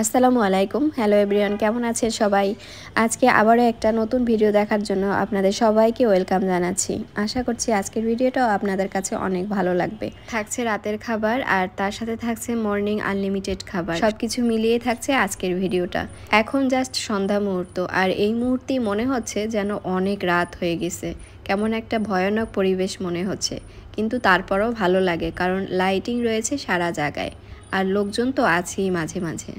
আসসালামু আলাইকুম। Hello everyone কেমন আছেন সবাই? আজকে আবারও একটা নতুন ভিডিও দেখার জন্য আপনাদের সবাইকে ওয়েলকাম জানাচ্ছি। আশা করছি আজকের ভিডিওটাও আপনাদের কাছে অনেক ভালো লাগবে। থাকছে রাতের খাবার আর তার সাথে থাকছে মর্নিং আনলিমিটেড খাবার। সব কিছু মিলিয়ে থাকছে আজকের ভিডিওটা এখন জাস্ট সন্ধ্যা মুহূর্ত আর এই মুহূর্তেই মনে হচ্ছে যেন অনেক রাত হয়ে গেছে। কেমন একটা ভয়ানক পরিবেশ মনে হচ্ছে। কিন্তু তারপরও ভালো লাগে কারণ লাইটিং রয়েছে সারা জায়গায়। আর লোকজন তো আছেই মাঝে মাঝে।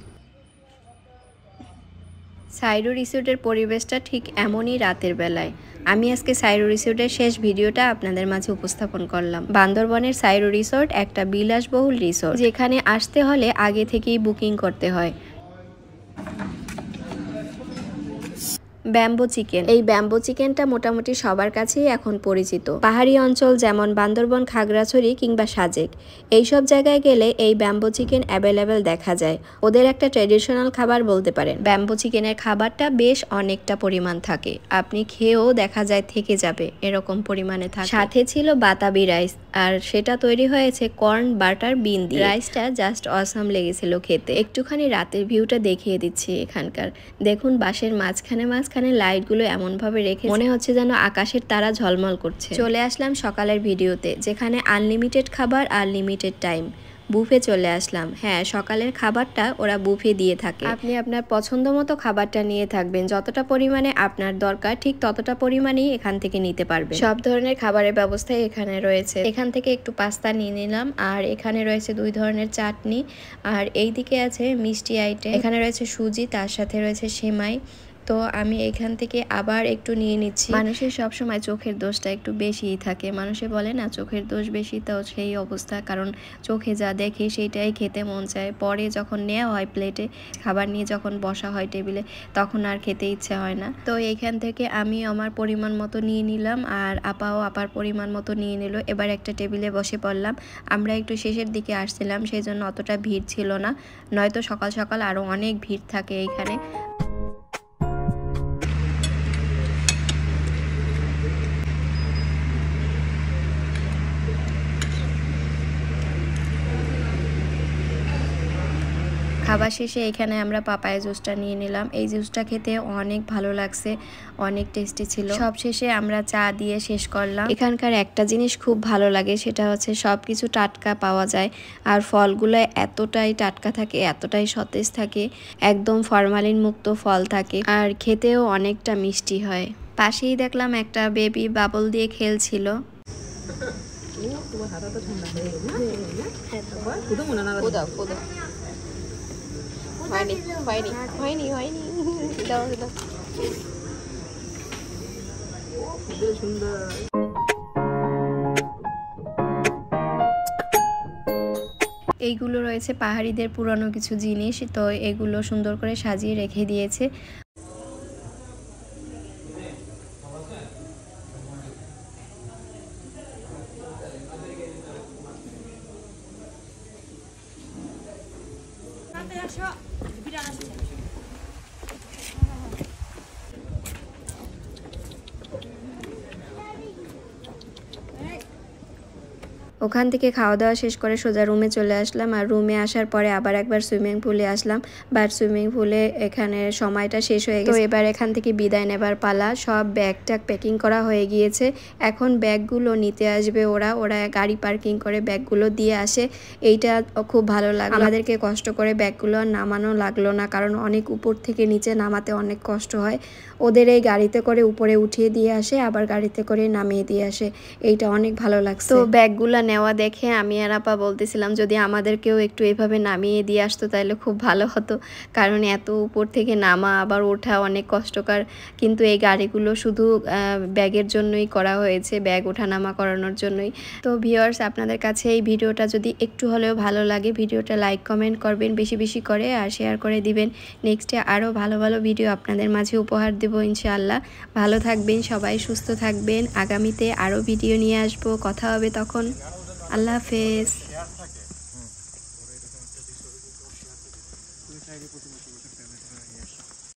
সাইরো রিসোর্টের পরিবেশটা ঠিক এমনই রাতের বেলায়। আমি আজকে সাইরো রিসোর্টের শেষ ভিডিওটা আপনাদের মাঝে উপস্থাপন করলাম। বান্দরবনের সাইরো রিসোর্ট একটা বিলাসবহুল রিসোর্ট, যেখানে আসতে হলে আগে থেকেই বুকিং করতে হয়। Bamboo chicken. এই ব্যাম্বো চিকেনটা মোটামুটি সবার কাছেই এখন পরিচিত। পাহাড়ি অঞ্চল যেমন বান্দরবন, খাগড়াছড়ি কিংবা সাজেক। এইসব জায়গায় গেলে এই ব্যাম্বো চিকেন অ্যাভেলেবেল দেখা যায়। ওদের একটা ট্রেডিশনাল খাবার বলতে পারেন। ব্যাম্বো চিকেনের খাবারটা বেশ অনেকটা পরিমাণ থাকে। আপনি খেয়েও দেখা যায় থেকে যাবে, এরকম পরিমাণে থাকে। সাথে ছিল বাতাবি রাইস, আর সেটা তৈরি হয়েছে কর্ন, বাটার, বিন দিয়ে। রাইসটা জাস্ট অসাম লেগেছিল খেতে। একটুখানি রাতের ভিউটা দেখিয়ে দিচ্ছি এখানকার। দেখুন বাসের মাঝখানে মাঝখানে লাইটগুলো এমনভাবে রেখে মনে হচ্ছে যেন আকাশের তারা ঝলমল করছে। চলে আসলাম সকালের ভিডিওতে, যেখানে আনলিমিটেড খাবার আর লিমিটেড টাইম। বুফে চলে আসলাম। হ্যাঁ সকালের খাবারটা ওরা বুফে দিয়ে থাকে। আপনি আপনার পছন্দ মতো খাবারটা নিয়ে থাকবেন। যতটা পরিমাণে আপনার দরকার, ঠিক ততটা পরিমাণেই এখান থেকে নিতে পারবেন। সব ধরনের খাবারের ব্যবস্থাই এখানে রয়েছে। এখান থেকে একটু পাস্তা নিয়ে নিলাম, আর এখানে রয়েছে দুই ধরনের চাটনি। আর এই দিকে আছে মিষ্টি আইটেম। এখানে রয়েছে সুজি, তার সাথে রয়েছে সেমাই। তো আমি এখান থেকে আবার একটু নিয়ে নিচ্ছি। মানুষের সবসময় চোখের দোষটা একটু বেশিই থাকে। মানুষে বলে না, চোখের দোষ বেশি, তো সেই অবস্থা। কারণ চোখে যা দেখে সেইটাই খেতে মন চায়। পরে যখন নেওয়া হয় প্লেটে, খাবার নিয়ে যখন বসা হয় টেবিলে, তখন আর খেতে ইচ্ছে হয় না। তো এইখান থেকে আমি আমার পরিমাণ মতো নিয়ে নিলাম আর আপাও আপার পরিমাণ মতো নিয়ে নিল। এবার একটা টেবিলে বসে পড়লাম। আমরা একটু শেষের দিকে আসছিলাম সেই জন্য অতটা ভিড় ছিল না। নয়তো সকাল সকাল আরও অনেক ভিড় থাকে এইখানে খাবার শেষে এখানে আমরা পাপায়া জুসটা নিয়ে নিলাম। এই জুসটা খেতে অনেক ভালো লাগছে অনেক টেস্টি ছিল। সব শেষে আমরা চা দিয়ে শেষ করলাম। এখানকার একটা জিনিস খুব ভালো লাগে সেটা হচ্ছে সব কিছু টাটকা পাওয়া যায়। আর ফলগুলো এতটাই টাটকা থাকে এতটাই সতেজ থাকে একদম ফরমালিন মুক্ত ফল থাকে। আর খেতেও অনেকটা মিষ্টি হয়। পাশেই দেখলাম একটা বেবি বাবল দিয়ে খেলছিল। হয়নি হয়নি হয়নি হয়নি। দাও দাও। এইগুলো রয়েছে পাহাড়িদের পুরনো কিছু জিনিস, তো এগুলো সুন্দর করে সাজিয়ে রেখে দিয়েছে। Gracias. ওখান থেকে খাওয়া দাওয়া শেষ করে সোজা রুমে চলে আসলাম আর রুমে আসার পরে আবার একবার সুইমিং পুলে আসলাম। বাট সুইমিং পুলে এখানে সময়টা শেষ হয়ে গেছে। এবার এখান থেকে বিদায় নেবার পালা। সব ব্যাগ ট্যাগ প্যাকিং করা হয়ে গিয়েছে। এখন ব্যাগগুলো নিতে আসবে ওরা। ওরা গাড়ি পার্কিং করে ব্যাগগুলো দিয়ে আসে। এইটা খুব ভালো লাগে আমাদেরকে কষ্ট করে ব্যাগগুলো আর নামানো লাগল না। কারণ অনেক উপর থেকে নিচে নামাতে অনেক কষ্ট হয়। ওদের এই গাড়িতে করে উপরে উঠিয়ে দিয়ে আসে আবার গাড়িতে করে নামিয়ে দিয়ে আসে। এইটা অনেক ভালো লাগছে। তো ব্যাগগুলো নেওয়া দেখে আমি আর আপা বলতেছিলাম, যদি আমাদেরকেও একটু এভাবে নামিয়ে দিয়ে আসতো তাহলে খুব ভালো হতো। কারণ এত উপর থেকে নামা, আবার ওঠা অনেক কষ্টকর। কিন্তু এই গাড়িগুলো শুধু ব্যাগের জন্যই করা হয়েছে, ব্যাগ ওঠা নামা করানোর জন্যই। তো ভিওয়ার্স আপনাদের কাছে এই ভিডিওটা যদি একটু হলেও ভালো লাগে, ভিডিওটা লাইক, কমেন্ট করবেন বেশি বেশি করে আর শেয়ার করে দিবেন। নেক্সটে আরও ভালো ভালো ভিডিও আপনাদের মাঝে উপহার দেবো ইনশাআল্লাহ। ভালো থাকবেন সবাই, সুস্থ থাকবেন। আগামীতে আরও ভিডিও নিয়ে আসব, কথা হবে তখন। আল্লাহ হাফেজ।